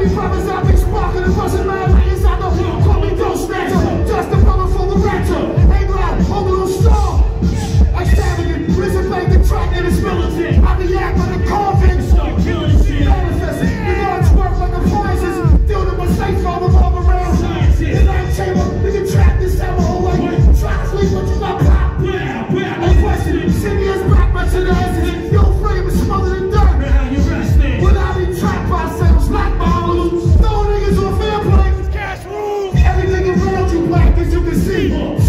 Many brothers out The can